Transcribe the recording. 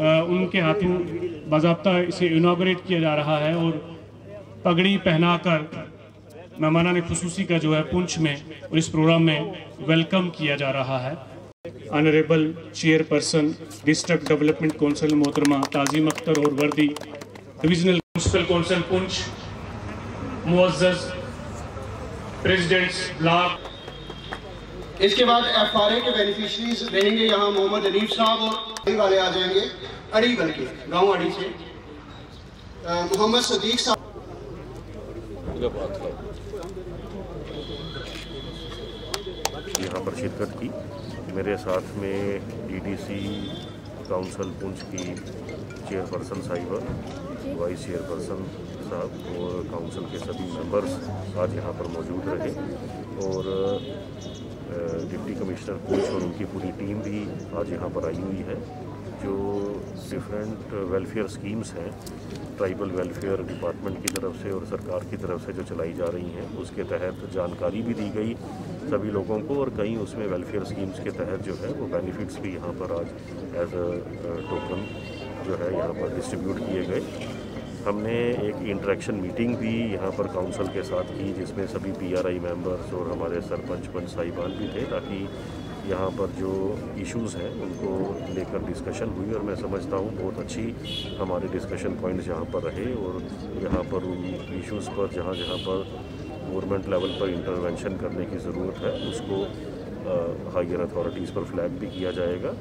उनके हाथों बाजाबता इसे इनाग्रेट किया जा रहा है और पगड़ी पहनाकर मेहमाना ने खसूसी का जो है पुंछ में और इस प्रोग्राम में वेलकम किया जा रहा है। Honourable chairperson district development council मोहतरमा ताजीम अख्तर और वर्दी डिविजनल म्यूनसिपल काउंसिल पुंछ मुआज़ प्रेसिडेंट्स ब्लॉक इसके बाद एफ़ आर ए के बेनिफिशरीज रहेंगे यहाँ मोहम्मद अनीफ साहब और अड़ी वाले आ जाएँगे। अड़ी बल्कि, गाँव अड़ी से। मोहम्मद सदीक साहब। यहाँ पर शिरकत की। मेरे साथ में डीडीसी काउंसिल पुंछ की चेयरपर्सन साहिबा वाइस चेयरपर्सन साहब और काउंसिल के सभी मेंबर्स आज यहाँ पर मौजूद रहे। और डिप्टी कमिश्नर कोच और उनकी पूरी टीम भी आज यहाँ पर आई हुई है, जो डिफरेंट वेलफेयर स्कीम्स हैं ट्राइबल वेलफेयर डिपार्टमेंट की तरफ़ से और सरकार की तरफ़ से जो चलाई जा रही हैं, उसके तहत जानकारी भी दी गई सभी लोगों को और कई उसमें वेलफेयर स्कीम्स के तहत जो है वो बेनिफिट्स भी यहाँ पर आज एज अ टोकन जो है यहाँ पर डिस्ट्रीब्यूट किए गए। हमने एक इंटरेक्शन मीटिंग भी यहाँ पर काउंसिल के साथ की, जिसमें सभी पीआरआई मेंबर्स और हमारे सरपंच पंच साहिबान भी थे, ताकि यहाँ पर जो इश्यूज़ हैं, उनको लेकर डिस्कशन हुई। और मैं समझता हूँ बहुत अच्छी हमारे डिस्कशन पॉइंट्स यहाँ पर रहे और यहाँ पर उन इश्यूज़ पर, जहाँ जहाँ पर गवर्नमेंट लेवल पर इंटरवेंशन करने की ज़रूरत है, उसको हायर अथॉरिटीज़ पर फ्लैग भी किया जाएगा।